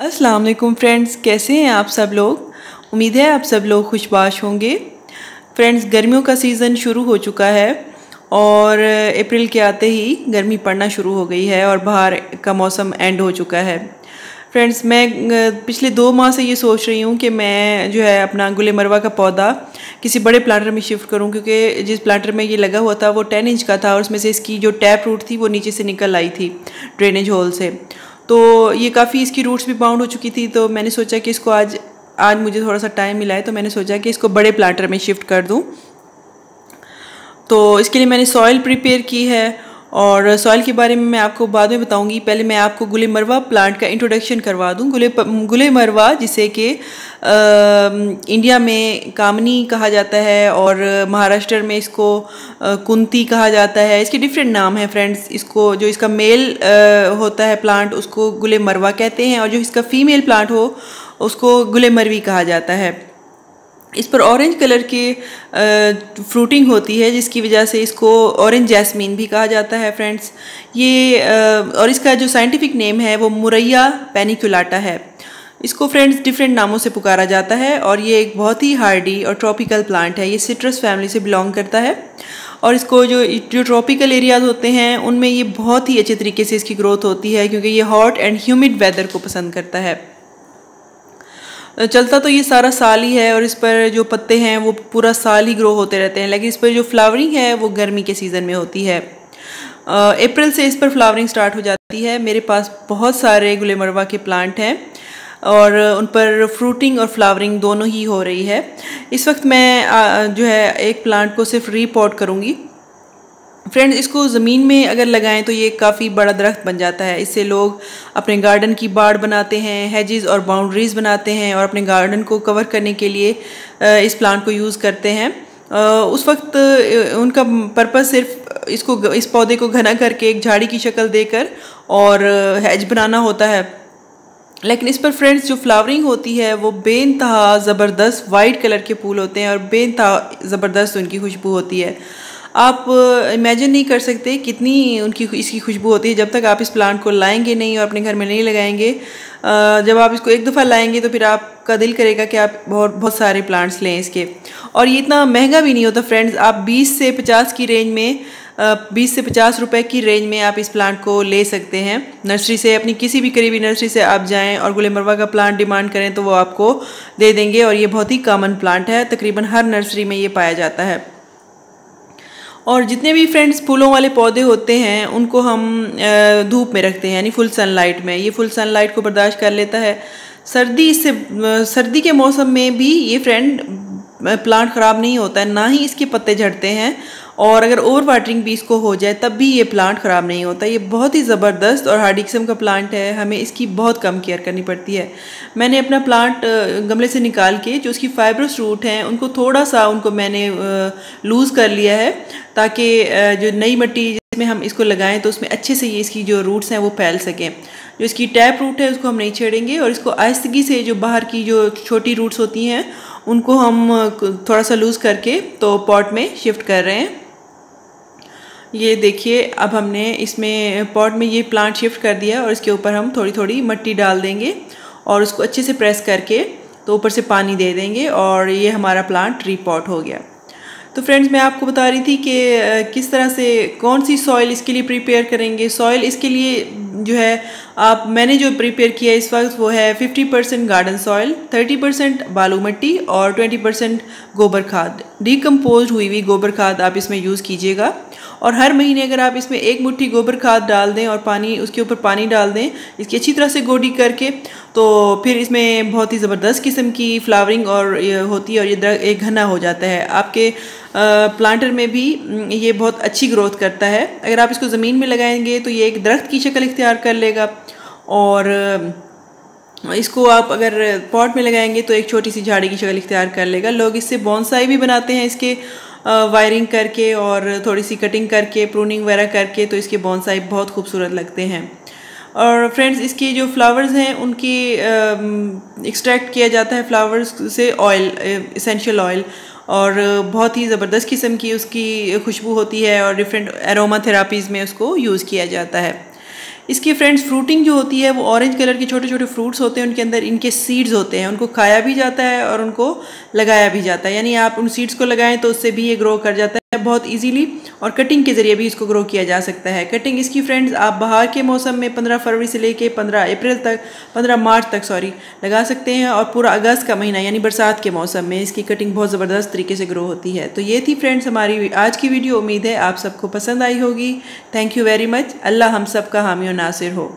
अस्सलाम वालेकुम फ्रेंड्स, कैसे हैं आप सब लोग? उम्मीद है आप सब लोग खुशबाश होंगे। फ्रेंड्स, गर्मियों का सीज़न शुरू हो चुका है और अप्रैल के आते ही गर्मी पड़ना शुरू हो गई है और बाहर का मौसम एंड हो चुका है। फ्रेंड्स, मैं पिछले दो माह से ये सोच रही हूँ कि मैं जो है अपना गुले मरवा का पौधा किसी बड़े प्लांटर में शिफ्ट करूँ, क्योंकि जिस प्लांटर में ये लगा हुआ था वो टेन इंच का था और उसमें से इसकी जो टैप रूट थी वो नीचे से निकल आई थी ड्रेनेज होल से। तो ये काफ़ी इसकी रूट्स भी बाउंड हो चुकी थी तो मैंने सोचा कि इसको आज आज मुझे थोड़ा सा टाइम मिला है तो मैंने सोचा कि इसको बड़े प्लांटर में शिफ्ट कर दूँ। तो इसके लिए मैंने सॉइल प्रिपेयर की है और सॉइल के बारे में मैं आपको बाद में बताऊँगी। पहले मैं आपको गुले मरवा प्लांट का इंट्रोडक्शन करवा दूँ। गुले गुले मरवा जिसे कि इंडिया में कामनी कहा जाता है और महाराष्ट्र में इसको आ, कुंती कहा जाता है। इसके डिफरेंट नाम हैं फ्रेंड्स इसको जो इसका मेल आ, होता है प्लांट उसको गुले मरवा कहते हैं और जो इसका फीमेल प्लांट हो उसको गुले मरवी कहा जाता है। इस पर ऑरेंज कलर की फ्रूटिंग होती है, जिसकी वजह से इसको ऑरेंज जैस्मीन भी कहा जाता है फ्रेंड्स ये और इसका जो साइंटिफिक नेम है, वो मुरैया पेनिकुलाटा है. इसको फ्रेंड्स डिफरेंट नामों से पुकारा जाता है, और ये एक बहुत ही हार्डी और ट्रॉपिकल प्लांट है. ये सिट्रस फैमिली से बिलोंग करता है. और इसको जो जो ट्रॉपिकल एरियाज़ होते हैं, उनमें ये बहुत ही अच्छे तरीके से इसकी ग्रोथ होती है, क्योंकि ये हॉट एंड ह्यूमिड वेदर को पसंद करता है. चलता तो ये सारा साल ही है और इस पर जो पत्ते हैं, वो पूरा साल ही ग्रो होते रहते हैं। लेकिन इस पर जो फ्लावरिंग है, वो गर्मी के सीज़न में होती है। अप्रैल से इस पर फ्लावरिंग स्टार्ट हो जाती है। मेरे पास बहुत सारे गुलेमरवा के प्लांट हैं और उन पर फ्रूटिंग और फ्लावरिंग दोनों ही हो रही है। इस वक्त मैं जो है, एक प्लांट को सिर्फ़ रीपॉट करूँगी। फ्रेंड्स इसको ज़मीन में अगर लगाएँ तो ये काफ़ी बड़ा दरख्त बन जाता है। इससे लोग अपने गार्डन की बाड़ बनाते हैं हेजेस और बाउंड्रीज़ बनाते हैं और अपने गार्डन को कवर करने के लिए इस प्लांट को यूज़ करते हैं। उस वक्त उनका पर्पज़ सिर्फ़ इसको इस पौधे को घना करके एक झाड़ी की शक्ल देकर और हैज़ बनाना होता है। लेकिन इस पर फ्रेंड्स जो फ्लावरिंग होती है, वो बेनतहा ज़बरदस्त वाइट कलर के फूल होते हैं और बेनतहा ज़बरदस्त उनकी खुशबू होती है। आप इमेजिन नहीं कर सकते कितनी उनकी इसकी खुशबू होती है जब तक आप इस प्लांट को लाएँगे नहीं और अपने घर में नहीं लगाएँगे। जब आप इसको एक दफ़ा लाएँगे तो फिर आपका दिल करेगा कि आप बहुत बहुत सारे प्लांट्स लें इसके। और ये इतना महँगा भी नहीं होता फ्रेंड्स आप 20 से 50 की रेंज में 20 से 50 रुपए की रेंज में आप इस प्लांट को ले सकते हैं। नर्सरी से, अपनी किसी भी करीबी नर्सरी से आप जाएँ और गुलेमरवा का प्लांट डिमांड करें तो वो आपको दे देंगे और ये बहुत ही कॉमन प्लांट है। तकरीबन हर नर्सरी में ये पाया जाता है। और जितने भी फ्रेंड्स फूलों वाले पौधे होते हैं, उनको हम धूप में रखते हैं, यानी फुल सनलाइट में। ये फुल सनलाइट को बर्दाश्त कर लेता है। सर्दी इससे सर्दी के मौसम में भी ये फ्रेंड प्लांट ख़राब नहीं होता है, ना ही इसके पत्ते झड़ते हैं और अगर ओवर वाटरिंग भी इसको हो जाए, तब भी ये प्लांट ख़राब नहीं होता। ये बहुत ही ज़बरदस्त और हार्डी किस्म का प्लांट है। हमें इसकी बहुत कम केयर करनी पड़ती है। मैंने अपना प्लांट गमले से निकाल के जो उसकी फाइब्रस रूट हैं, उनको थोड़ा सा उनको मैंने लूज़ कर लिया है ताकि जो नई मिट्टी जिसमें हम इसको लगाएँ तो उसमें अच्छे से ये इसकी जो रूट्स हैं, वो फैल सकें। जो इसकी टैप रूट है, उसको हम नहीं छेड़ेंगे और इसको आहिस्तगी से जो बाहर की जो छोटी रूट्स होती हैं उनको हम थोड़ा सा लूज़ करके तो पॉट में शिफ्ट कर रहे हैं। ये देखिए, अब हमने इसमें पॉट में ये प्लांट शिफ्ट कर दिया और इसके ऊपर हम थोड़ी थोड़ी मिट्टी डाल देंगे और उसको अच्छे से प्रेस करके तो ऊपर से पानी दे देंगे और ये हमारा प्लांट रीपॉट हो गया। तो फ्रेंड्स, मैं आपको बता रही थी कि किस तरह से, कौन सी सॉइल इसके लिए प्रिपेयर करेंगे? सॉइल इसके लिए जो है, आप, मैंने जो प्रिपेयर किया इस वक्त वो है 50 परसेंट गार्डन सॉइल 30 परसेंट बालू मिट्टी और 20 परसेंट गोबर खाद। डीकम्पोज हुई हुई गोबर खाद आप इसमें यूज़ कीजिएगा। और हर महीने अगर आप इसमें एक मुट्ठी गोबर खाद डाल दें और पानी, उसके ऊपर पानी डाल दें, इसकी अच्छी तरह से गोडी करके तो फिर इसमें बहुत ही ज़बरदस्त किस्म की फ्लावरिंग और होती है और ये एक घना हो जाता है। आपके प्लांटर में भी ये बहुत अच्छी ग्रोथ करता है। अगर आप इसको ज़मीन में लगाएँगे तो ये एक दरख्त की शक्ल इख्तियार कर लेगा। और इसको आप अगर पॉट में लगाएँगे तो एक छोटी सी झाड़ी की शक्ल इख्तियार कर लेगा। लोग इससे बॉन्साई भी बनाते हैं इसके वायरिंग करके और थोड़ी सी कटिंग करके प्रूनिंग वगैरह करके तो इसके बॉन्साई बहुत खूबसूरत लगते हैं। और फ्रेंड्स इसके जो फ्लावर्स हैं, उनकी एक्सट्रैक्ट किया जाता है फ्लावर्स से ऑयल इसेंशियल ऑयल और बहुत ही ज़बरदस्त किस्म की उसकी खुशबू होती है और डिफरेंट एरोमा थेरापीज़ में उसको यूज़ किया जाता है। इसकी फ्रेंड्स फ्रूटिंग जो होती है, वो ऑरेंज कलर के छोटे छोटे फ्रूट्स होते हैं, उनके अंदर इनके सीड्स होते हैं। उनको खाया भी जाता है और उनको लगाया भी जाता है। यानी आप उन सीड्स को लगाएँ तो उससे भी ये ग्रो कर जाता है। बहुत इजीली और कटिंग के ज़रिए भी इसको ग्रो किया जा सकता है। कटिंग इसकी फ्रेंड्स आप बाहर के मौसम में 15 फरवरी से लेके 15 अप्रैल तक 15 मार्च तक सॉरी लगा सकते हैं और पूरा अगस्त का महीना, यानी बरसात के मौसम में इसकी कटिंग बहुत ज़बरदस्त तरीके से ग्रो होती है। तो ये थी फ्रेंड्स हमारी आज की वीडियो उम्मीद है आप सबको पसंद आई होगी। थैंक यू वेरी मच अल्लाह हम सब का हामी नासिर हो।